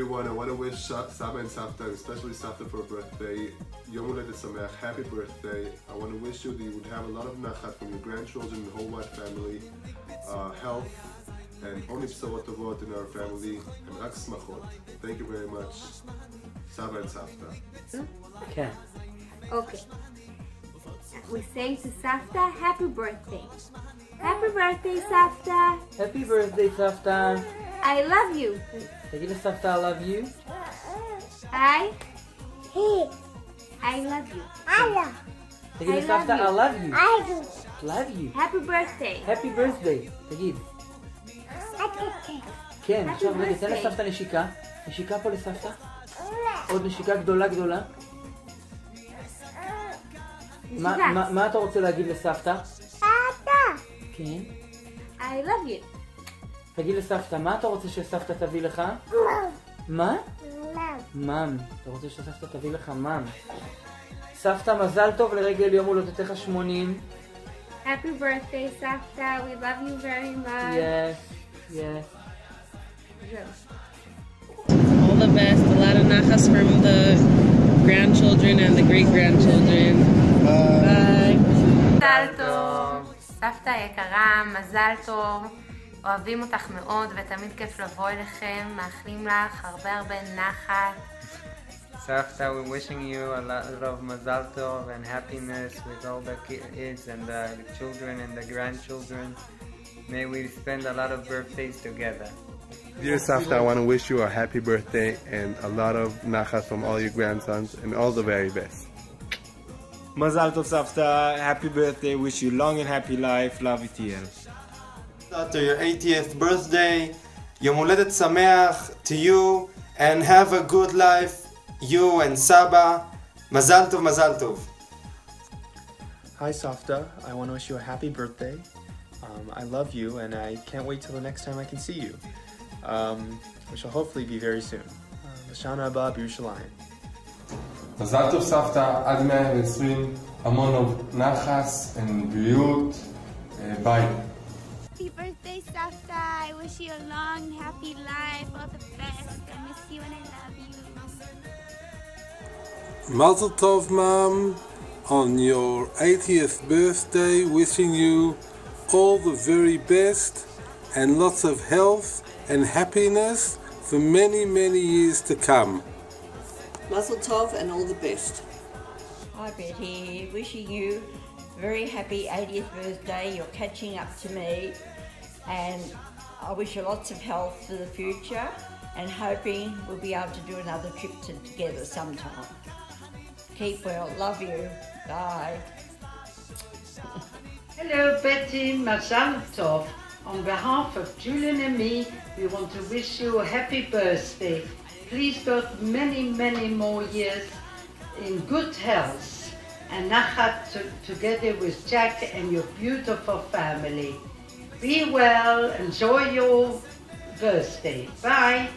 everyone. I want to wish Saba and Safta, especially Safta for her birthday, Yom Uledet Sameach, happy birthday. I want to wish you that you would have a lot of nachat from your grandchildren and whole wide family, uh, health, and only psalotavot in our family, and aksmachot. Thank you very much, Saba and Safta. Okay. Okay. We sing to Safta, happy birthday. Happy birthday, Safta. Happy birthday, Safta. I love you. תגיד לסבתא I love you. I, I love you. תגיד I לסבתא love I love you. I do. love you. Happy birthday. Happy birthday. תגיד. כן, Happy עכשיו רגע, תן birthday. לסבתא נשיקה. נשיקה פה לסבתא. עוד נשיקה גדולה גדולה. מה- נשיקה. מה- מה אתה רוצה להגיד לסבתא? Papa. כן. I love you. תגיד לסבתא, מה אתה רוצה שסבתא תביא לך? מה? מאם. אתה רוצה שסבתא תביא לך מאם. סבתא, מזל טוב לרגל יום הולדתך 80. Happy birthday, Safta. We love you very much. Yes, yes. All the best, a lot of nachas from the grandchildren and the great grandchildren. Bye. מזל טוב. סבתא יקרה, מזל טוב. אוהבים אותך מאוד ותמיד כיף לבוא אליכם. מאחלים לך הרבה הרבה נחת. Safta, we're wishing you a lot of mazal tov and happiness with all the kids and the children and the grandchildren. May we spend a lot of birthdays together. Dear Safta, I want to wish you a happy birthday and a lot of nachat from all your grandsons and all the very best. Mazal tov Safta, happy birthday, wish you long and happy life, love ETL. to your 80th birthday. Yom Huledet Sameach to you and have a good life, you and Saba. Mazal Tov, Mazal Tov. Hi Safta, I want to wish you a happy birthday. Um, I love you and I can't wait till the next time I can see you, um, which will hopefully be very soon. Uh, Lashana Abba Yerushalayim. מזל טוב סבתא, עד 120, המון נחס ובריאות, אה, ביי. Happy. I wish you a long, happy life, all the best. I miss you and I love you. Mazel Tov, Mom, on your 80th birthday, wishing you all the very best and lots of health and happiness for many, many years to come. Mazel Tov and all the best. Hi Betty, wishing you very happy 80th birthday. You're catching up to me, and I wish you lots of health for the future and hoping we'll be able to do another trip to, together sometime. Keep well, love you. Bye. Hello, Betty Mazal Tov. On behalf of Julian and me, we want to wish you a happy birthday. Please got many, many more years in good health and nachat to, together with Jack and your beautiful family. Be well, enjoy your birthday. Bye.